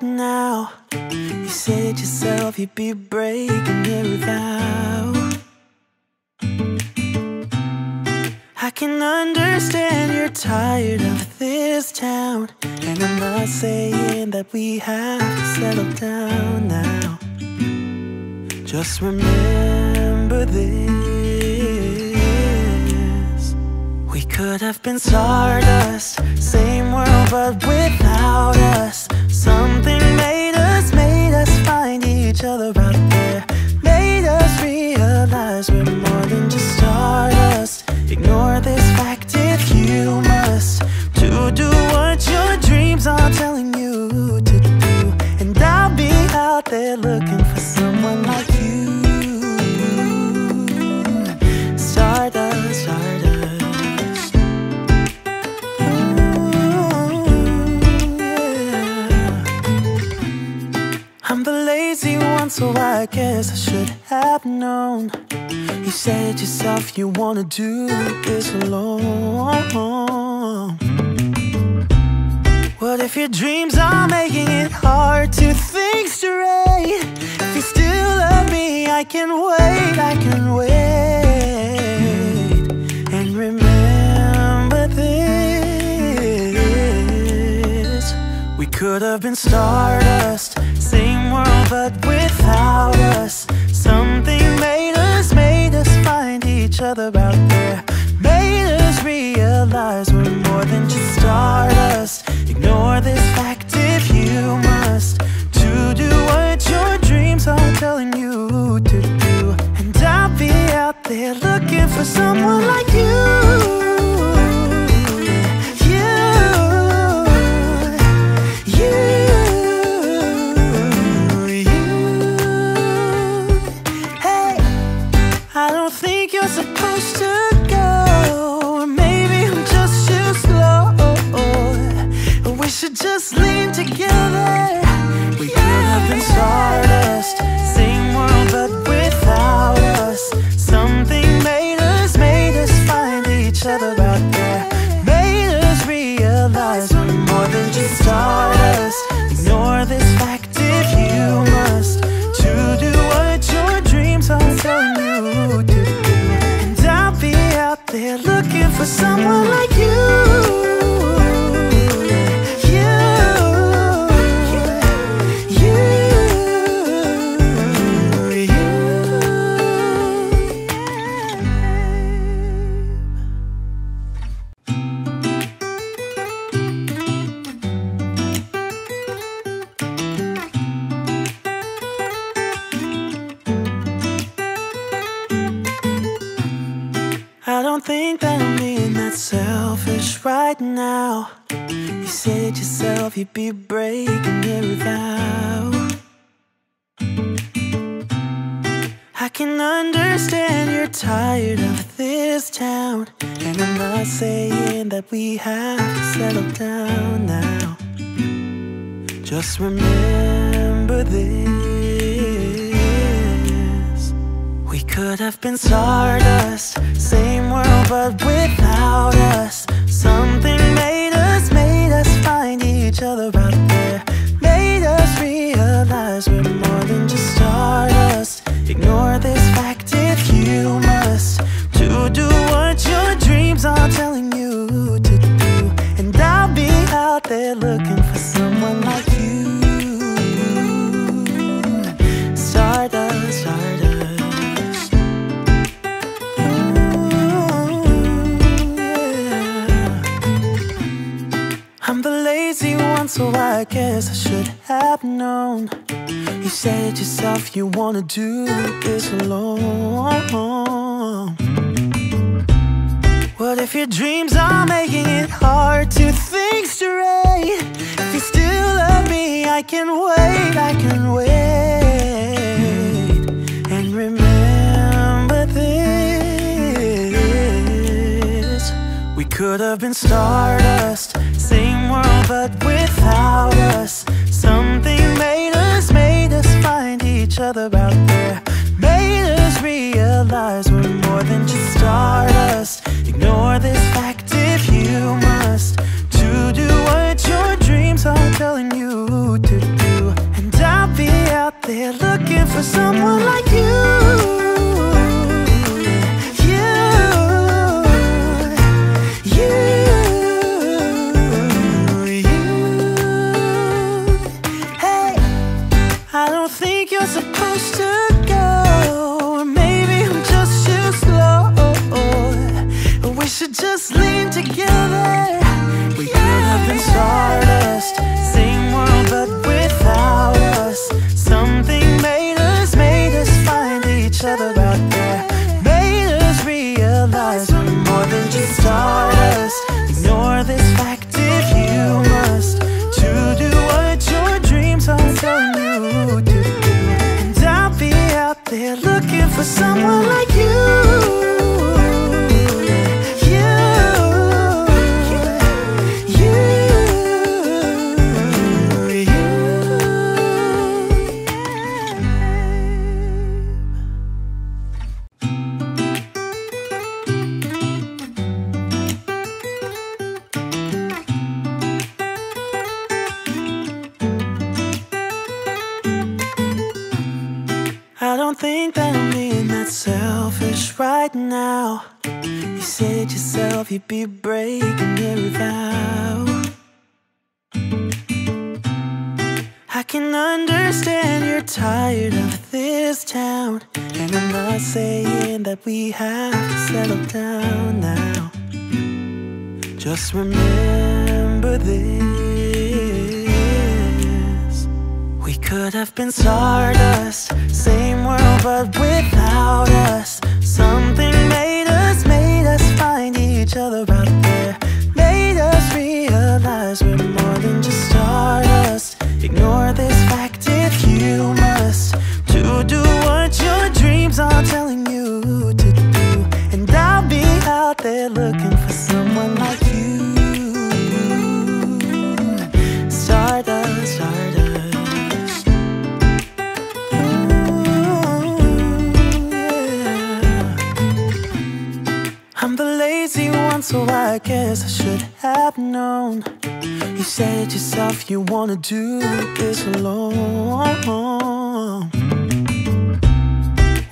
right now. You said yourself you'd be breaking your vow. I can understand you're tired of this town. And I'm not saying that we have to settle down now. Just remember this. Could have been stardust, same world but without us. Something made us, made us find each other out there. Made us realize we're more than just stardust. Ignore this I guess I should have known. You said yourself you wanna do this alone. What if your dreams are making it hard to think straight? If you still love me, I can wait, I can wait. Could have been stardust, same world but without us. Something made us, made us find each other out there. Made us realize we're more than just stardust. Ignore this fact if you must. To do what your dreams are telling you to do. And I'll be out there looking for someone like you. You're remember wanna do this alone. What if your dreams are making it hard to think straight? If you still love me, I can wait, I can wait. And remember this We could have been stardust, same world but without us. Something made each other out there. Made us realize we're more than just stardust. Ignore this fact if you must. To do what your dreams are telling you to do. And I'll be out there looking for someone like you. Should just lean together. We could have been stardust, same world but without us. Something made us, made us find each other out there. Made us realize we're more than just stardust. Ignore this fact if you must. To do what your dreams are telling you to do. And I'll be out there looking for someone like yourself you'd be breaking every vow. I can understand you're tired of this town. And I'm not saying that we have to settle down now. Just remember this. We could have been stardust, same world but without us. Something each other out there. Made us realize we're more than just stardust. Ignore this I should have known. You said yourself you wanna do this alone.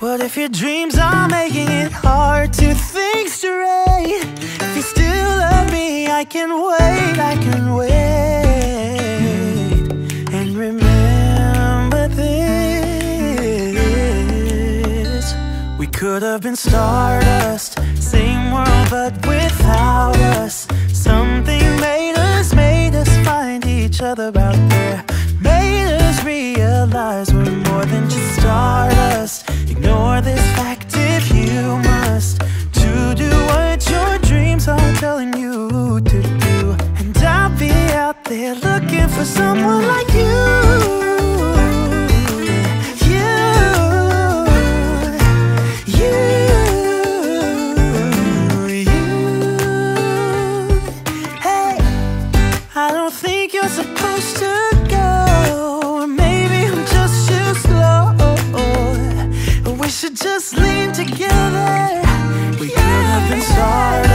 What if your dreams are making it hard to think straight? If you still love me, I can wait, I can wait. Could have been stardust, same world but without us. Something made us, made us find each other out there. Made us realize we're more than just stardust. Ignore this fact if you must. To do what your dreams are telling you to do. And I'll be out there looking for someone like you. Have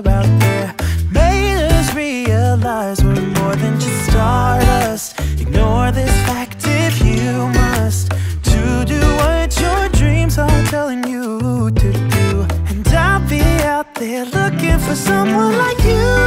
about there Made us realize we're more than just stardust. Ignore this fact if you must. To do what your dreams are telling you to do. And I'll be out there looking for someone like you.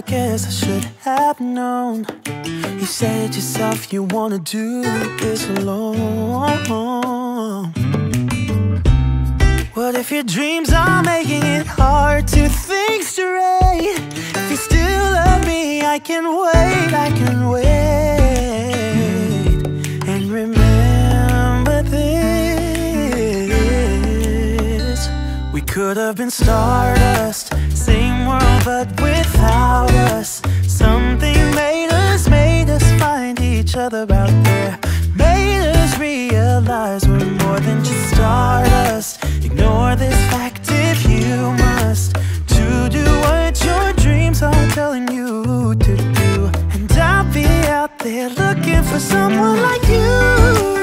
I guess I should have known. You said yourself you wanna do this alone. What if your dreams are making it hard to think straight? If you still love me, I can wait, I can wait And remember this. We could have been stardust same world but without us. Something made us, made us find each other out there. Made us realize we're more than just stardust. Ignore this fact if you must. To do what your dreams are telling you to do. And I'll be out there looking for someone like you.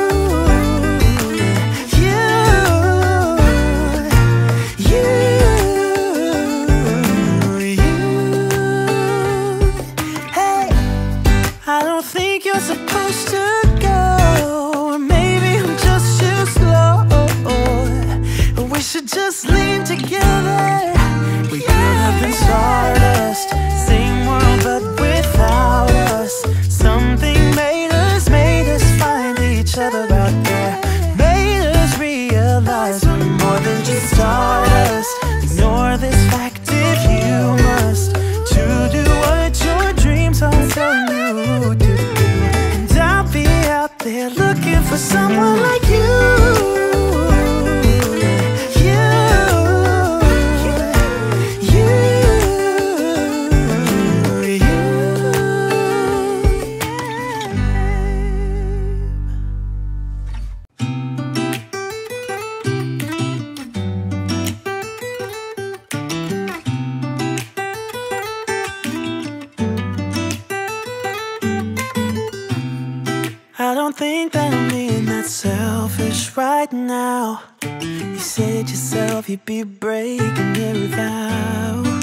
Right now. You said yourself you'd be breaking every vow.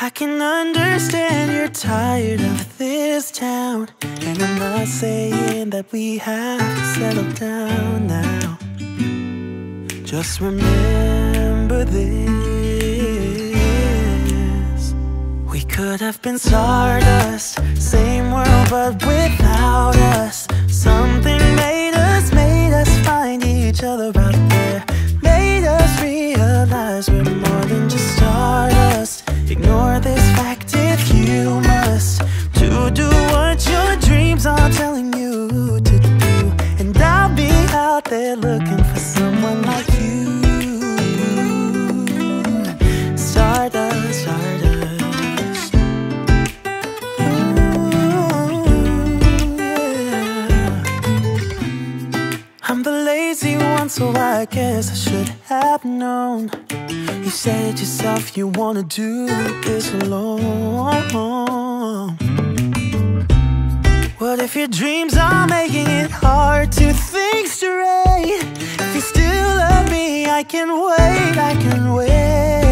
I can understand you're tired of this town. And I'm not saying that we have to settle down now. Just remember this. Could have been stardust, same world but without us. Something made us, made us find each other out there. Made us realize we're more than just stardust. Ignore this fact have known. You said yourself you wanna do this alone. What if your dreams are making it hard to think straight? If you still love me, I can wait, I can wait.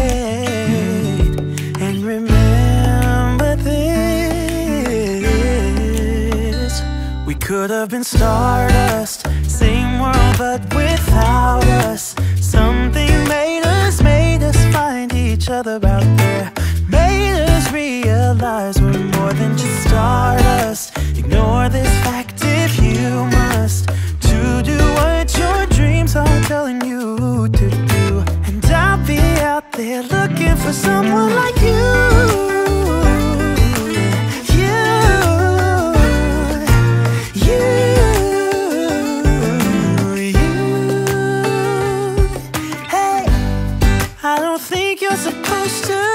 Could have been stardust, same world but without us. Something made us, made us find each other out there. Made us realize we're more than just stardust. Ignore this fact if you must. To do what your dreams are telling you to do. And I'll be out there looking for someone like you. You're to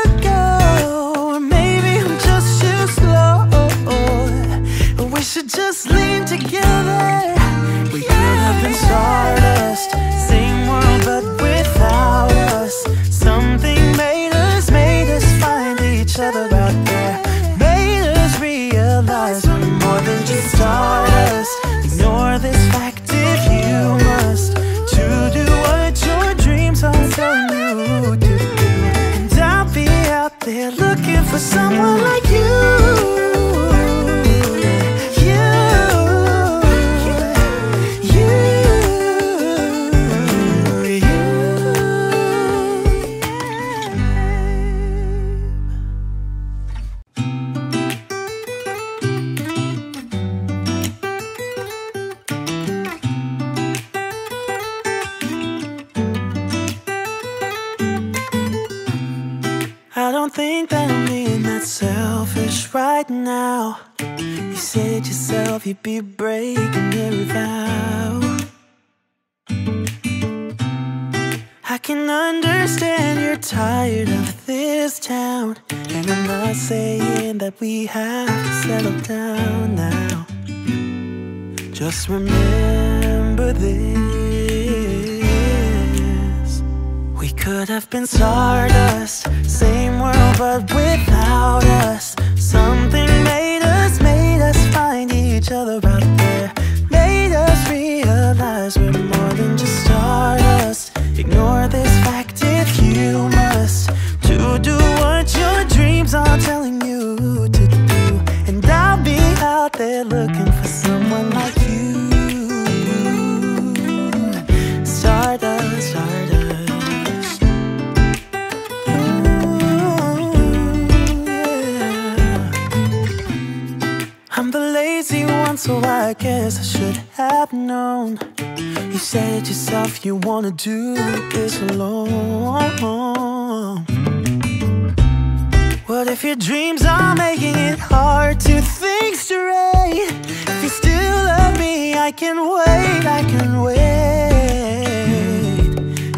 dreams are making it hard to think straight? If you still love me, I can wait, I can wait.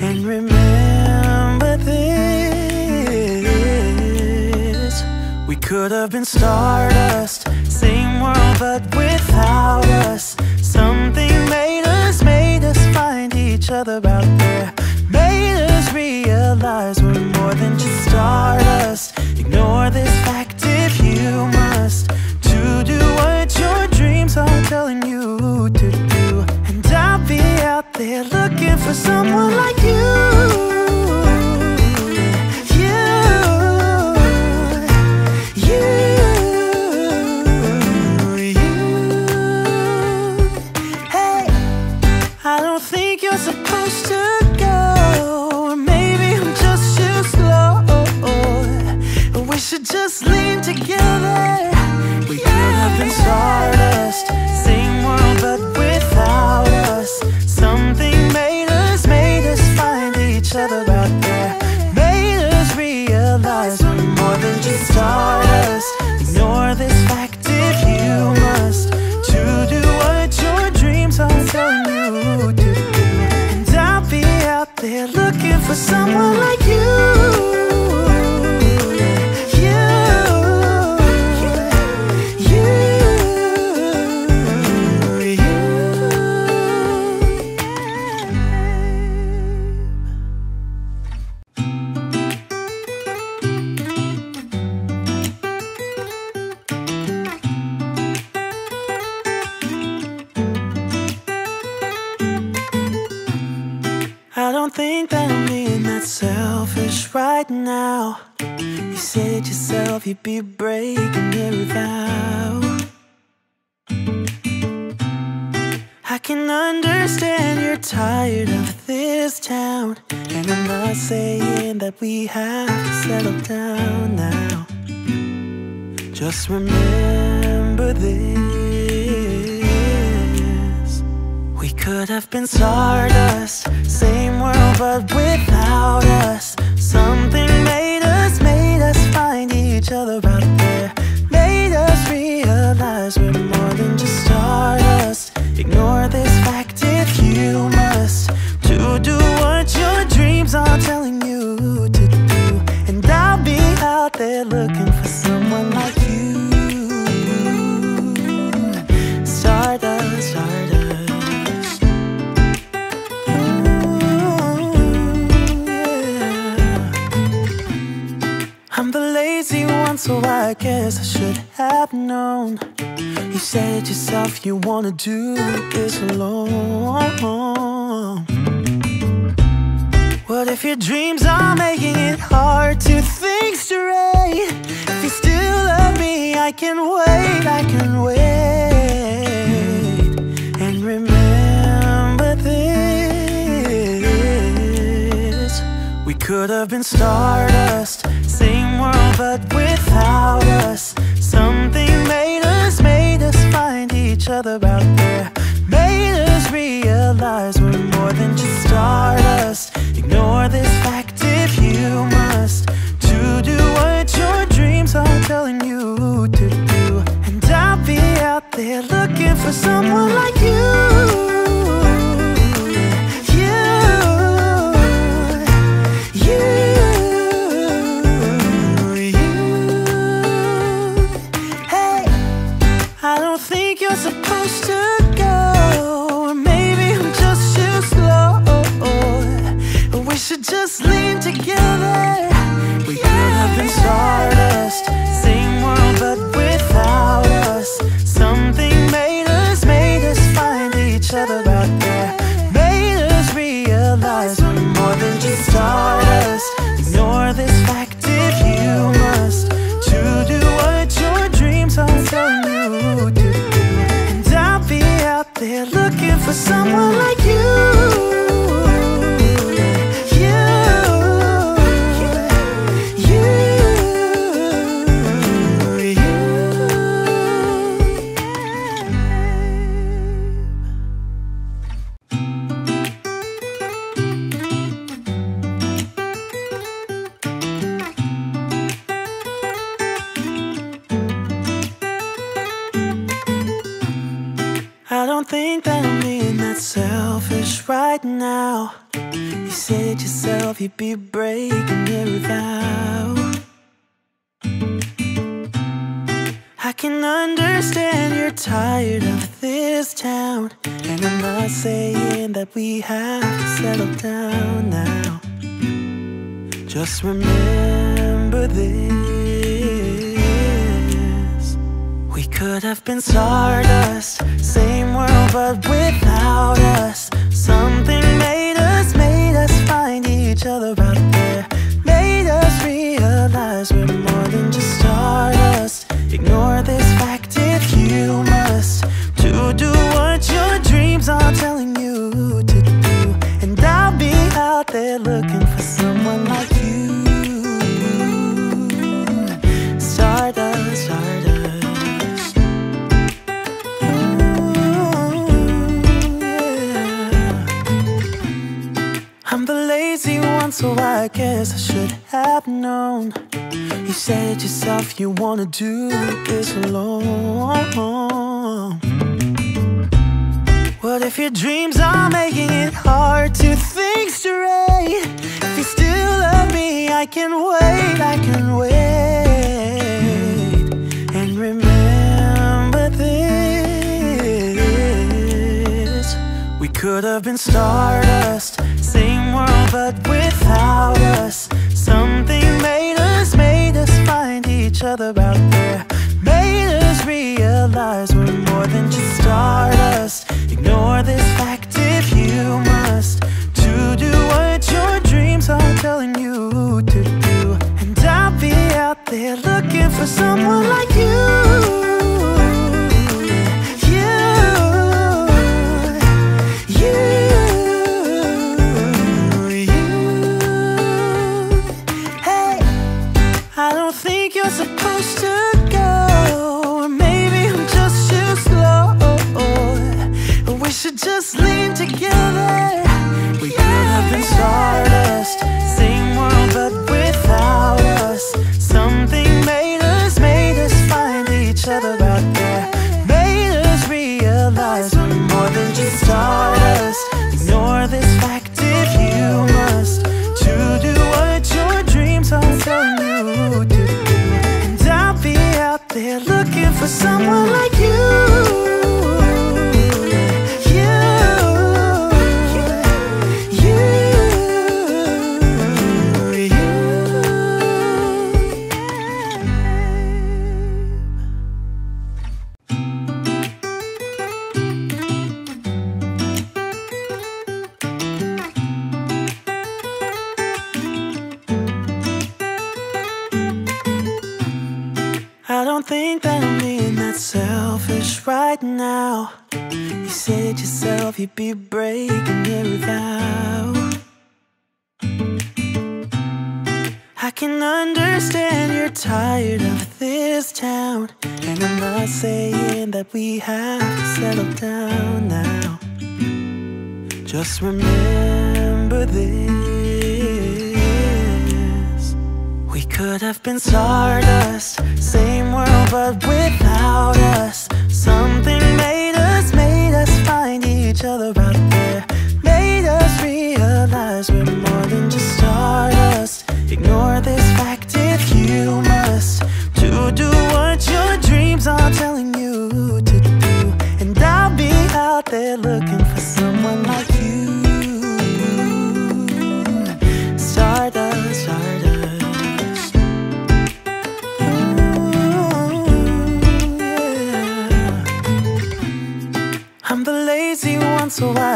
And remember this We could have been stardust, same world but without us. Something made us, made us find each other out there. Made us realize we're more than just stardust ignore this fact if you must. To do what your dreams are telling you to do. And I'll be out there looking for someone like you. You'd be breaking every vow. I can understand you're tired of this town. And I'm not saying that we have to settle down now. Just remember this. We could have been stardust, same world but without us. Something each other out there. Made us realize we're more than just stardust. Ignore this so I guess I should have known. You said yourself you wanna do this alone. What if your dreams are making it hard to think straight? If you still love me, I can wait, I can wait. Could have been stardust, same world but without us. Something made us, made us find each other out there. Made us realize we're more than just stardust. Ignore this fact if you must. To do what your dreams are telling you to do. And I'll be out there looking for someone like you. Just lean together. We could have been stardust, same world but without us. Something made us, made us find each other out there. Made us realize we're more than just stardust. Ignore this fact if you must. To do what your dreams are telling you to do. And I'll be out there looking for someone like. You, you'd be breaking every vow. I can understand you're tired of this town. And I'm not saying that we have to settle down now. Just remember this. We could have been stardust, stardust.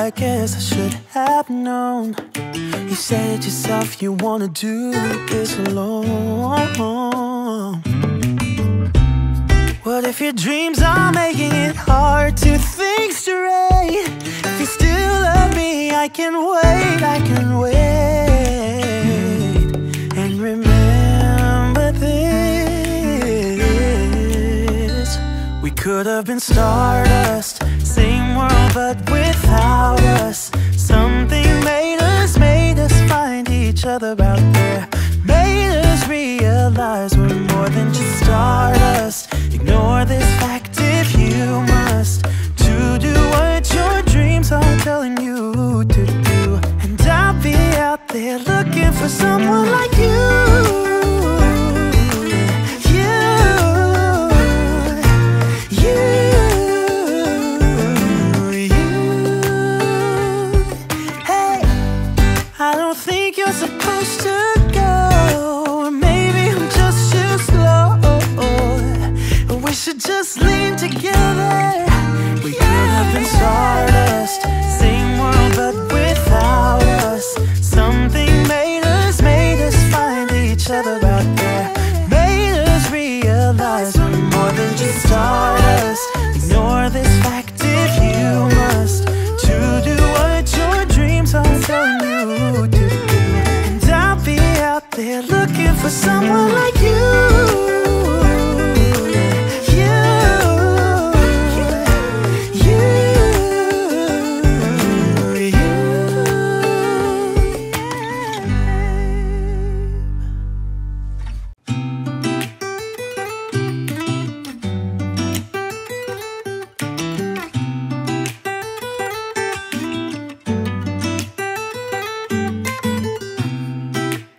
I guess I should have known. You said yourself you wanna do this alone. What if your dreams are making it hard to think straight? If you still love me, I can wait, I can wait And remember this. We could have been stardust world, but without us Something made us, made us find each other out there. Made us realize we're more than just stardust. Ignore this fact if you must. To do what your dreams are telling you to do. And I'll be out there looking for someone like you.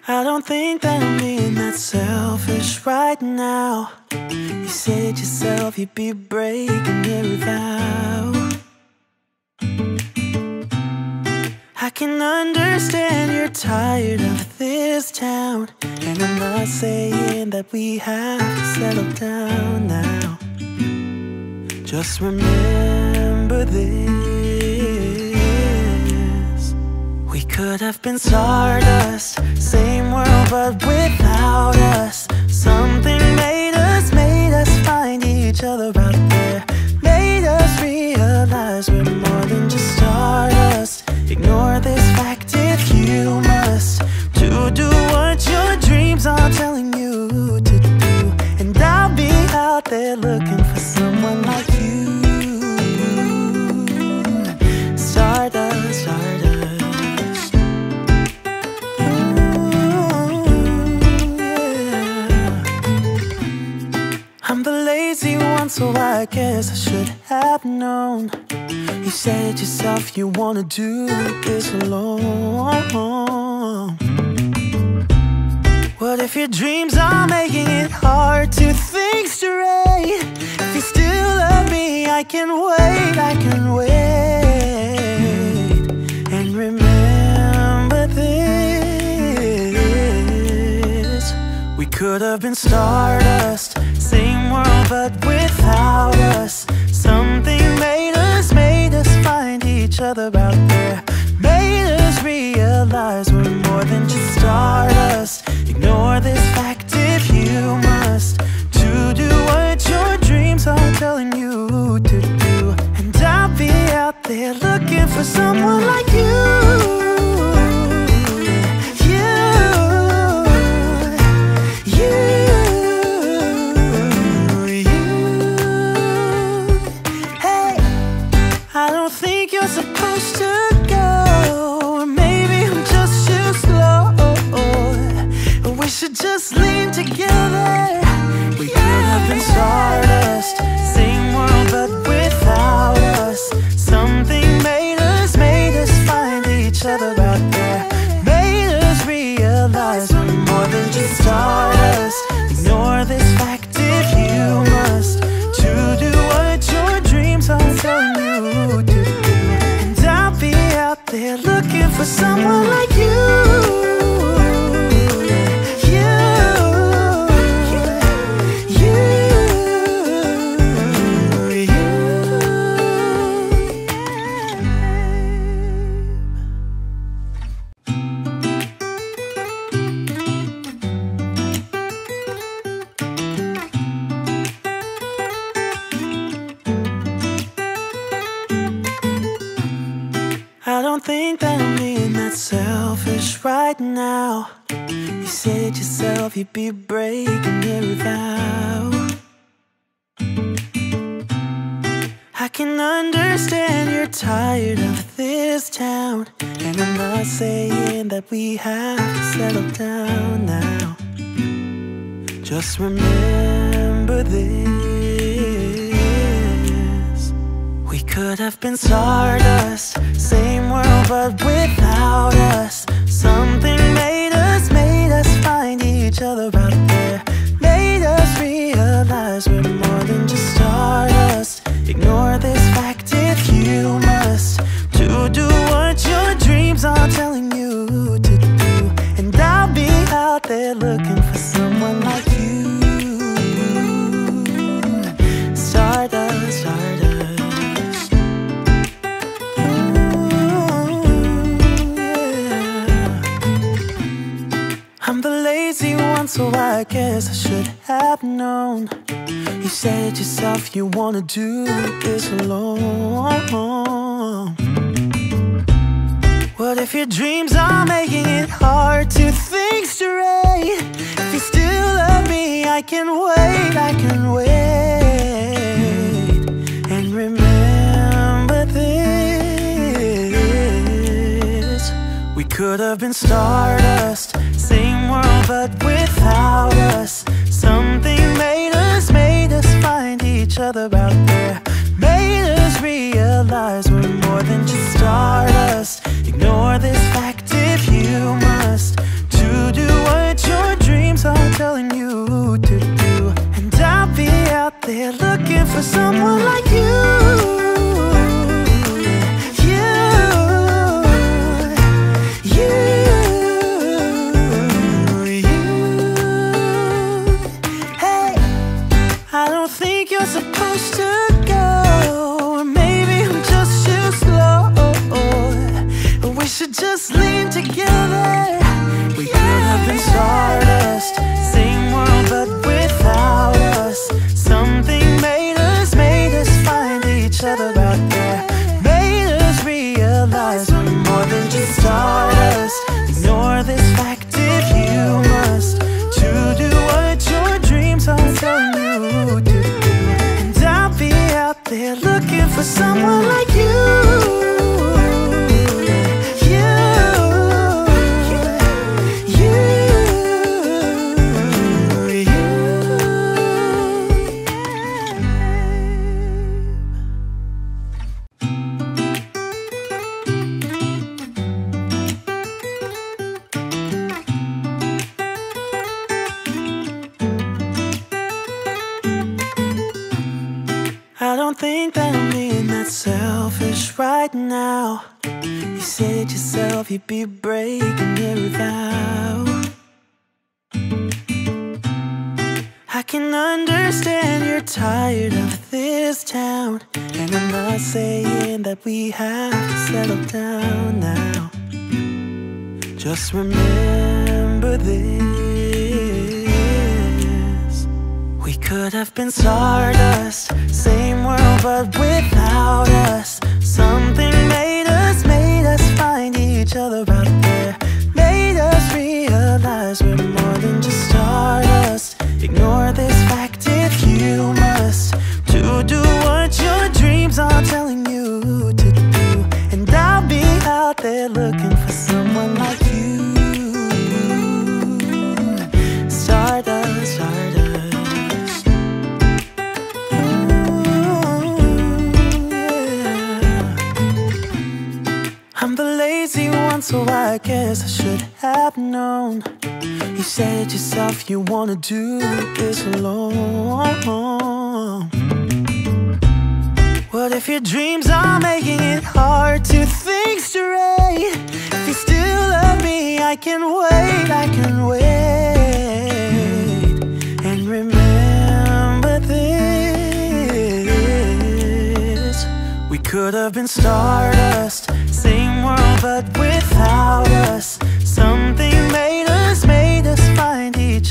I don't think that I'm being that selfish right now. You said yourself you'd be breaking every vow. I can understand you're tired of this town. And I'm not saying that we have to settle down now. Just remember this. Could have been stardust, same world but without us. Something made us, made us find each other out there. Made us realize we're more than just stardust. Ignore this fact if you must. To do what your dreams are telling you to do. And I'll be out there looking so I guess I should have known. You said yourself you wanna do this alone. What if your dreams are making it hard to think straight? If you still love me, I can wait, I can wait. Could have been stardust, same world but without us. Something made us, made us find each other out there. Made us realize we're more than just stardust. Ignore this fact if you must. To do what your dreams are telling you to do. And I'll be out there looking for someone like you. Just lean together. We could have been stardust, wait, I can wait. And remember this We could have been stardust, same world but without us. Something made us, made us find each other out there. Made us realize we're more than just stardust. Ignore this fact if you must. To do what your dreams are telling you to do. There looking for someone like you'd be breaking every vow. I can understand you're tired of this town. And I'm not saying that we have to settle down now. Just remember this. We could have been stardust, same world but without wanna do this alone. What if your dreams are making it hard to think straight? If you still love me, I can wait, I can wait. And remember this We could have been stardust, same world but without us.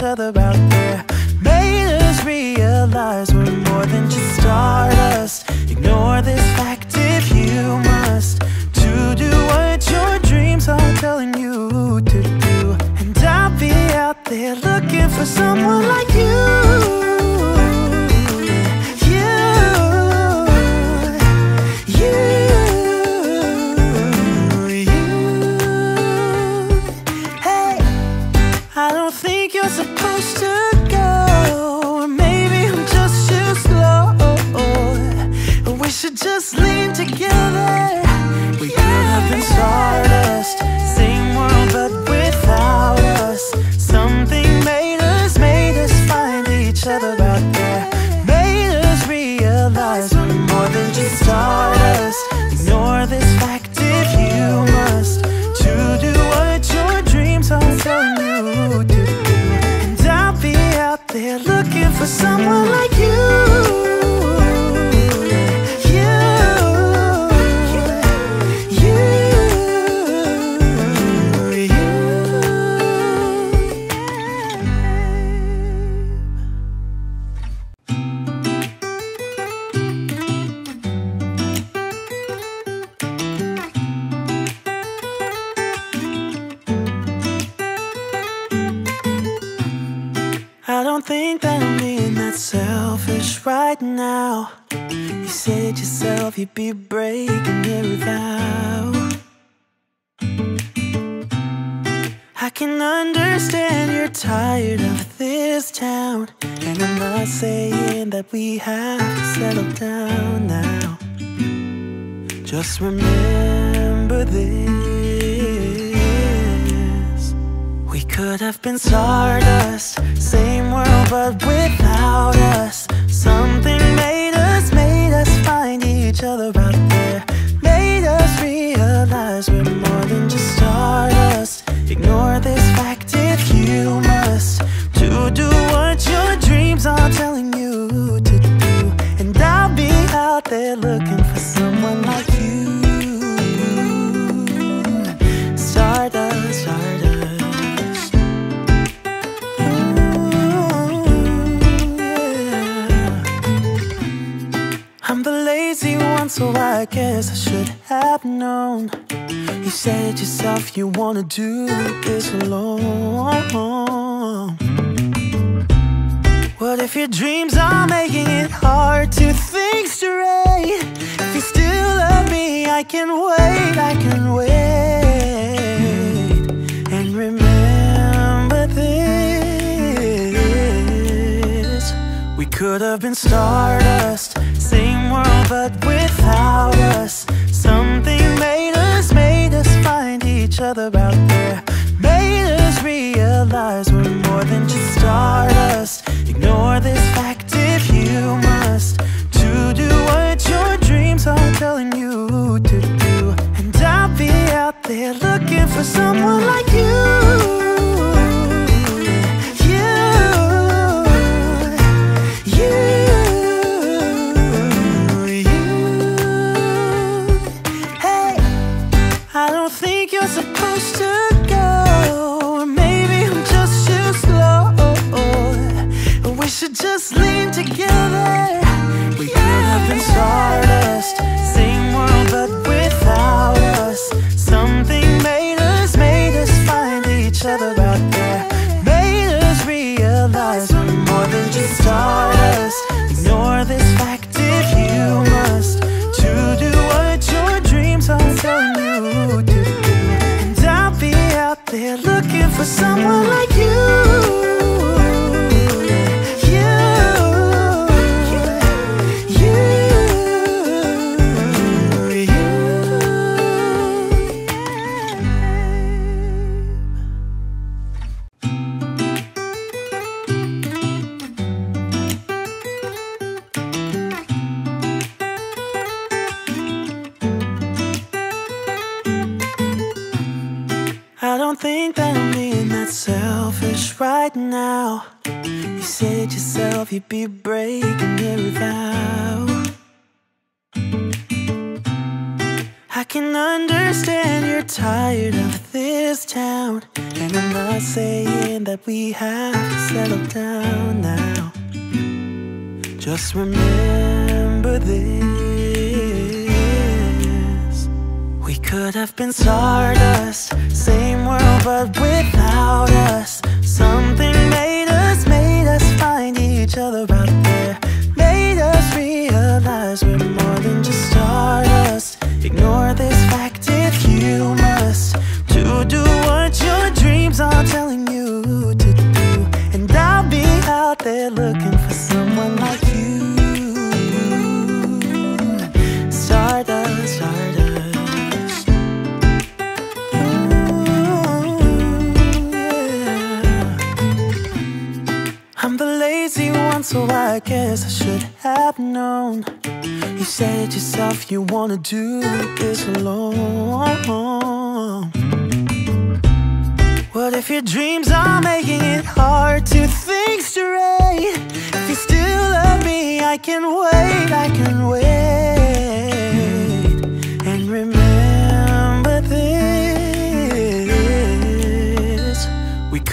Other out there. Made us realize we're more than just stardust. Ignore this fact if you must. To do what your dreams are telling you to do. And I'll be out there looking for someone like you. You, for someone like yourself you'd be breaking every vow. I can understand you're tired of this town. And I'm not saying that we have to settle down now. Just remember this. We could have been stardust, stardust, same world but without us. Something made us, made us find each other out there. Made us realize we're more than just stardust. Ignore this fact if you must. To do what your dreams are telling you to do. And I'll be out there looking for someone like you. So I guess I should have known. You said yourself you wanna do this alone. What if your dreams are making it hard to think straight? If you still love me, I can wait, I can wait.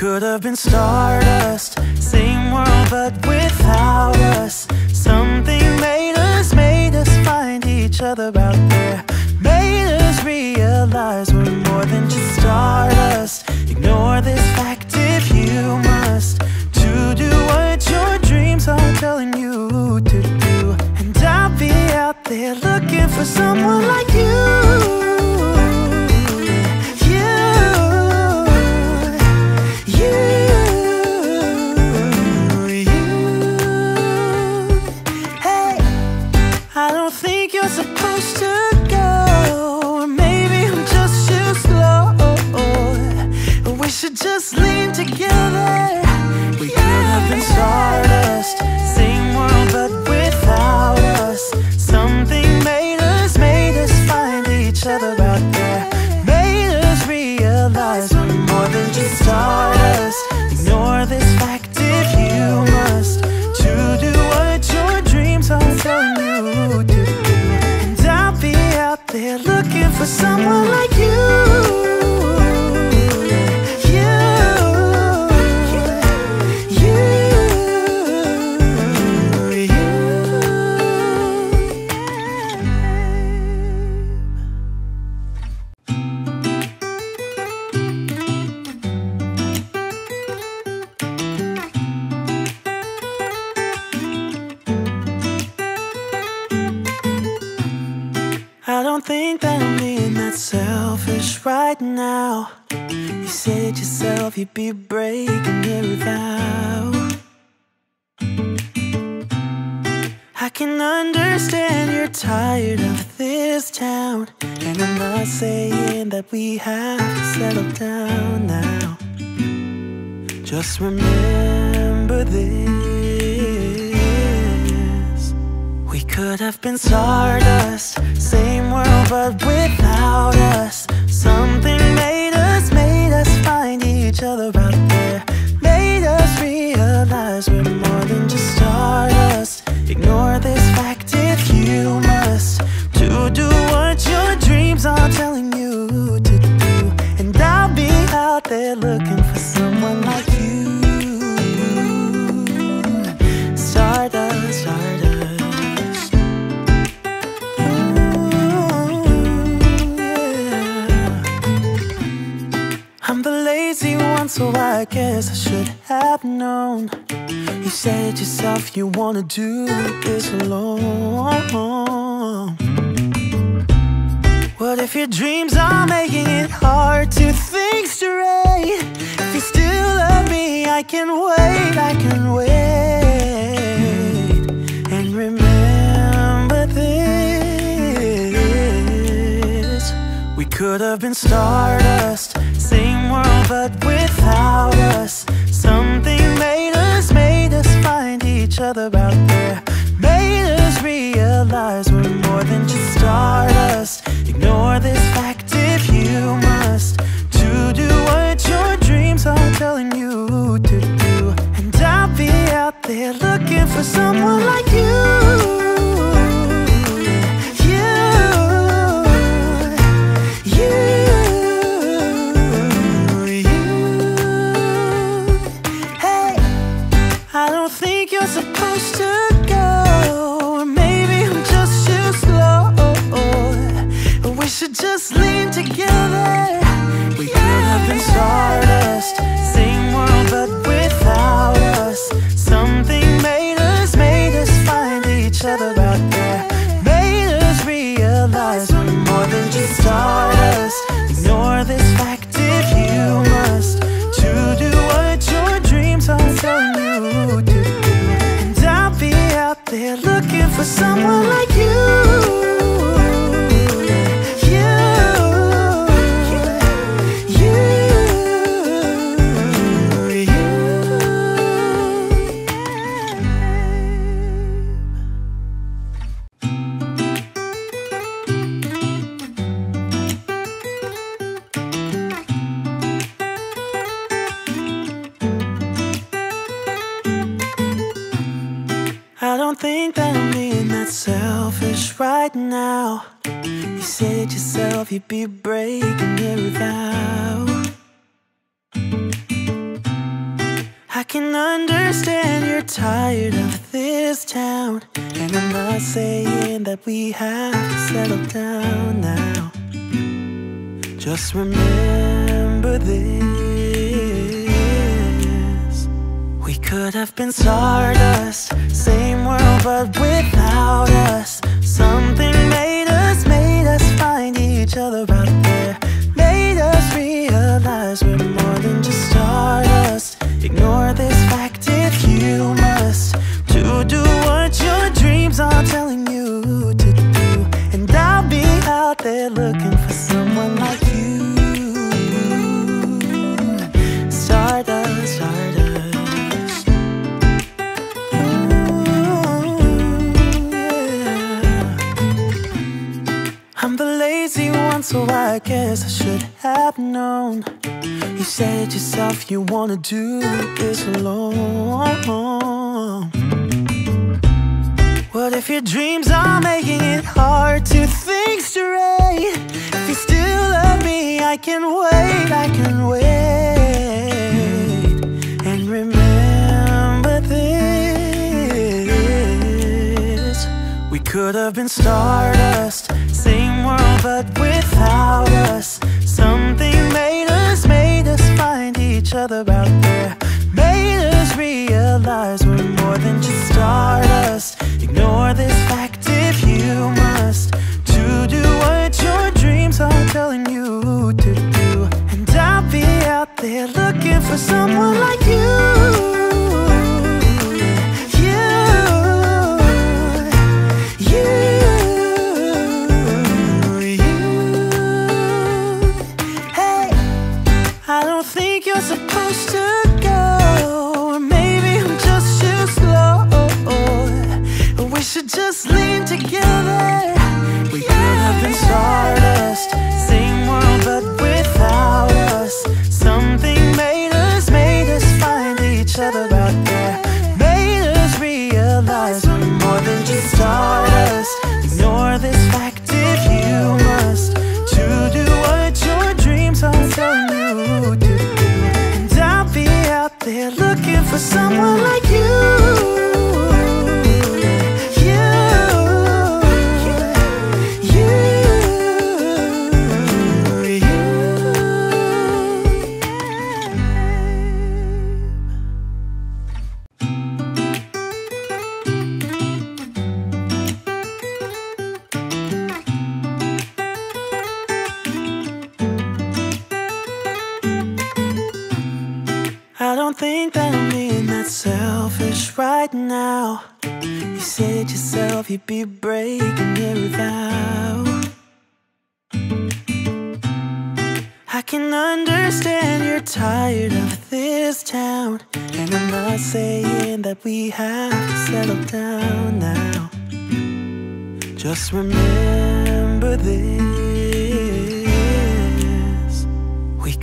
could have been stardust. Same world but without us. Something made us, made us find each other out there. Made us realize we're more than just stardust. Ignore this fact if you must. To do what your dreams are telling you to do. And I'll be out there looking for someone like you. For yourself you'd be breaking every vow. I can understand you're tired of this town. And I'm not saying that we have to settle down now. Just remember this. We could have been stardust, same world but without us. Something made each other out there. Made us realize we're more than just stardust. Ignore this I guess I should have known. You said yourself you wanna do this alone. What if your dreams are making it hard to think straight? If you still love me, I can wait, I can wait. Could have been stardust, same world but without us. Something made us, made us find each other out there. Made us realize we're more than just stardust. Ignore this fact if you must. To do what your dreams are telling you to do. And I'll be out there looking for someone like you. could have been stardust. Same world but without us. Something made us, made us find each other out there. Made us realize we're more than just stardust. Ignore this fact if you must. To do what your dreams are telling you to do. And I'll be out there looking for someone like you. now. You said yourself you'd be breaking it without. I can understand you're tired of this town. And I'm not saying that we have to settle down now. Just remember this.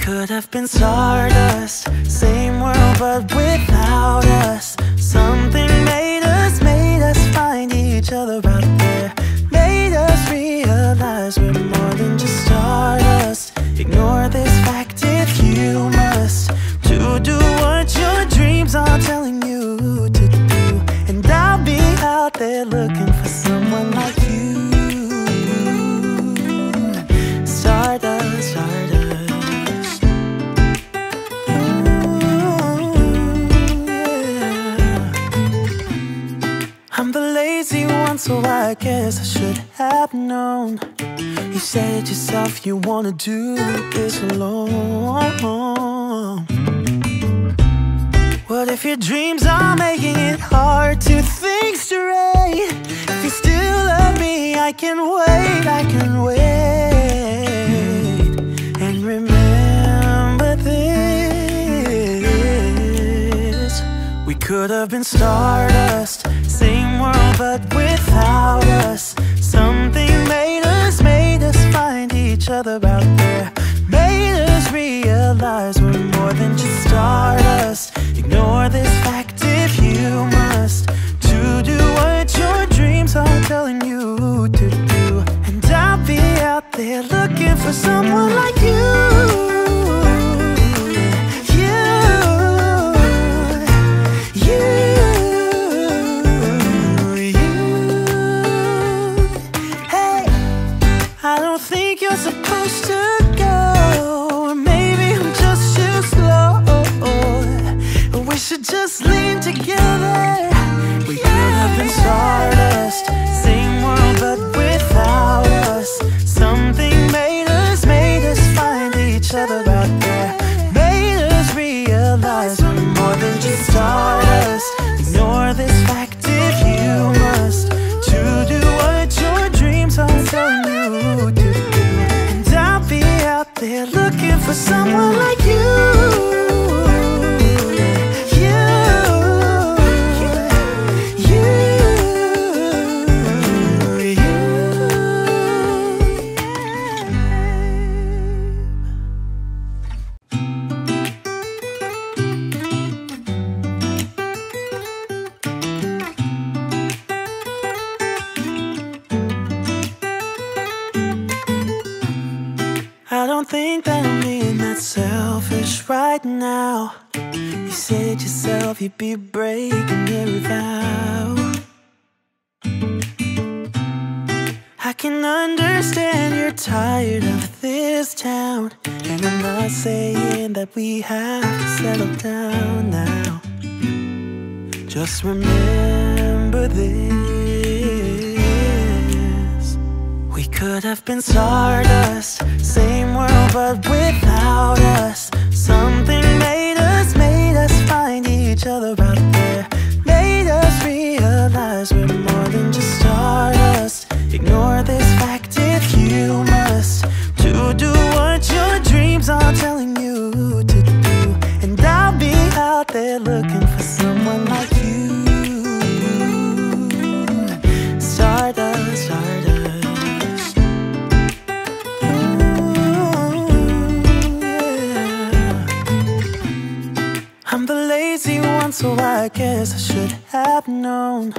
Could have been stardust. Same world but without us. Something made us, made us find each other out. You'd be breaking every vow. I can understand you're tired of this town. And I'm not saying that we have to settle down now. Just remember this. We could have been stardust, same world but without us. Something made us, made us find each other out there. Made us realize we're more than just stardust. Ignore this fact if you must. To do what your dreams are telling you to do. And I'll be out there looking so I guess I should have known.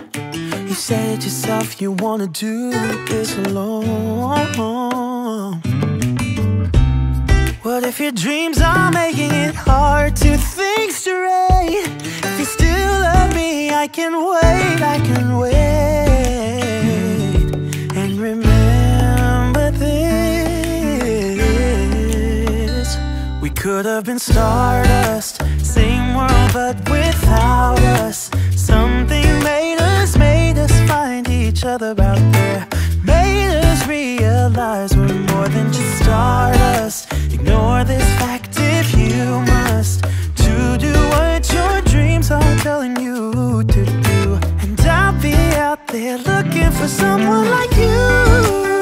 You said yourself you wanna do this alone. What if your dreams are making it hard to think straight? If you still love me, I can wait, I can wait. And remember this We could have been stardust, world but without us. Something made us, made us find each other out there. Made us realize we're more than just stardust. Ignore this fact if you must. To do what your dreams are telling you to do. And I'll be out there looking for someone like. You,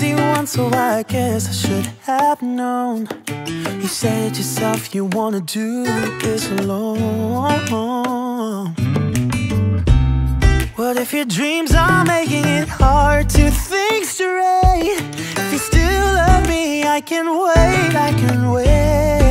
lazy one, so I guess I should have known. You said yourself you wanna do this alone. What if your dreams are making it hard to think straight? If you still love me, I can wait, I can wait.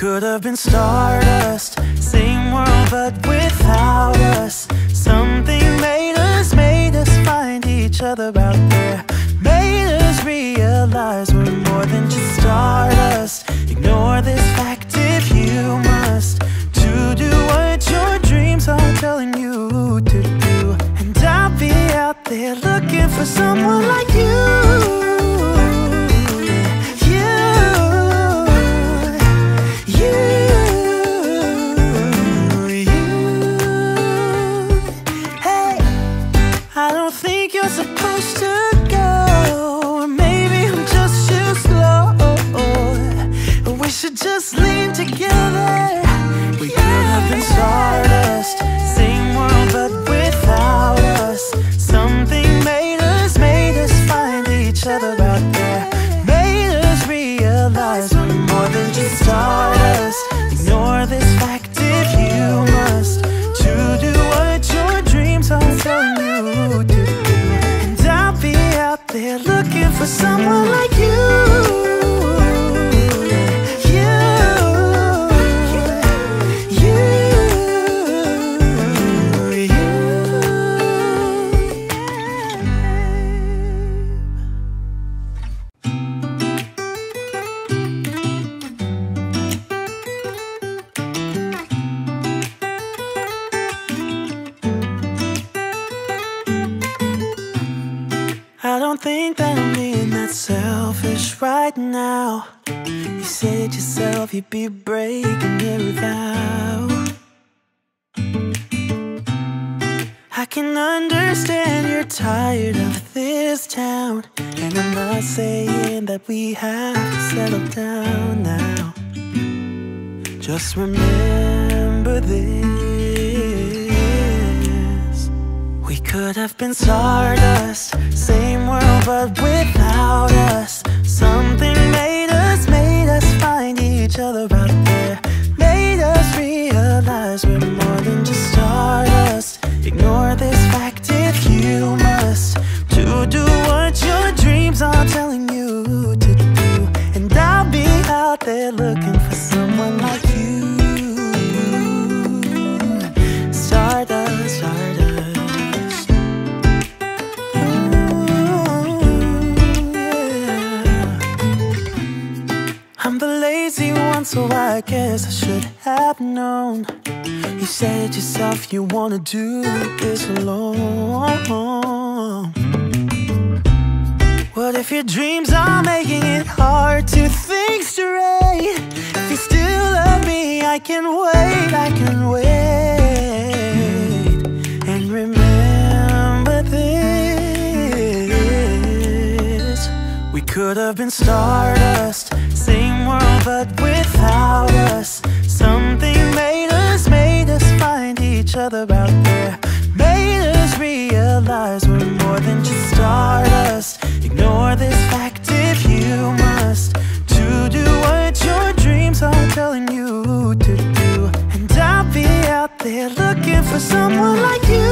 Could have been stardust, same world but without us. Something made us, made us find each other out there. Made us realize we're more than just stardust. Ignore this fact if you must. To do what your dreams are telling you to do. And I'll be out there looking for someone like you. Right now. You said yourself you'd be breaking every vow. I can understand you're tired of this town. And I'm not saying that we have to settle down now. Just remember this. Could have been stardust, same world but without us. Something made us, made us find each other out there. Made us realize we're more so I guess I should have known. You said yourself you wanna do this alone. What if your dreams are making it hard to think straight? If you still love me, I can wait, I can wait. Could have been stardust, same world but without us. Something made us, made us find each other out there. Made us realize we're more than just stardust. Ignore this fact if you must. To do what your dreams are telling you to do. And I'll be out there looking for someone like you.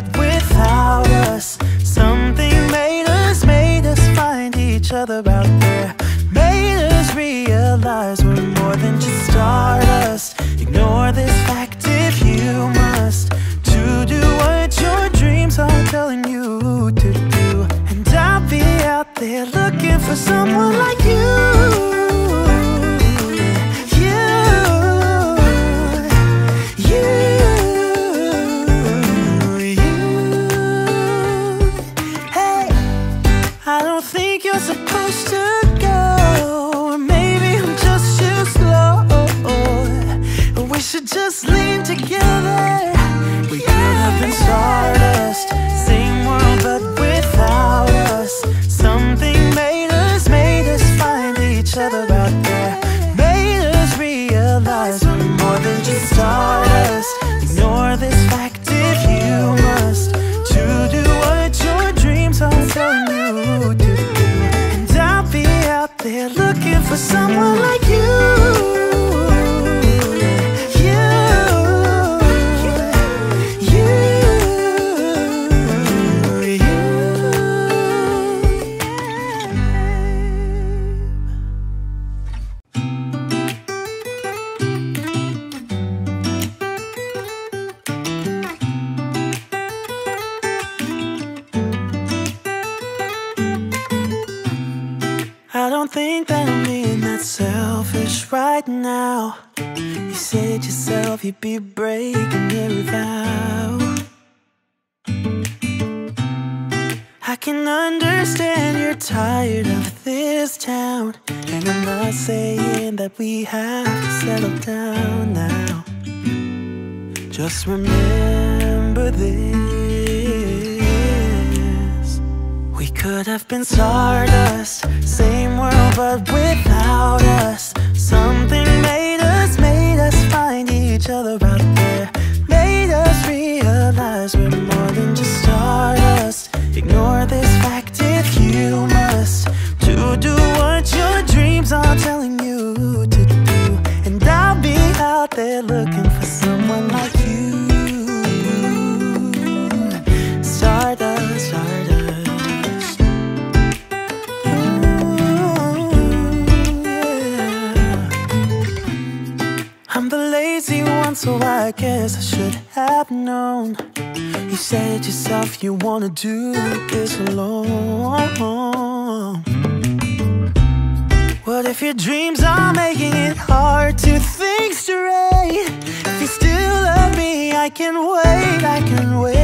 but without us Something made us, made us find each other out there. Made us realize we're more than just stardust. Ignore this fact if you must. To do what your dreams are telling you to do. And I'll be out there looking for someone like you. that we have to settle down now. Just remember this. We could have been stardust, same world, but without us. wanna do this alone. What if your dreams are making it hard to think straight? If you still love me, I can wait, I can wait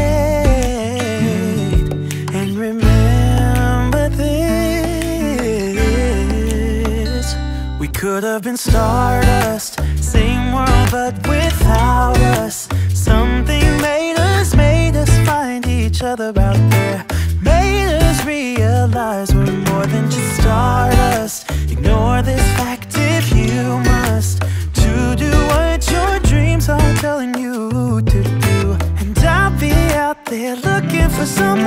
And remember this. We could have been stardust Same world but without us. Something made us, made us find each other for some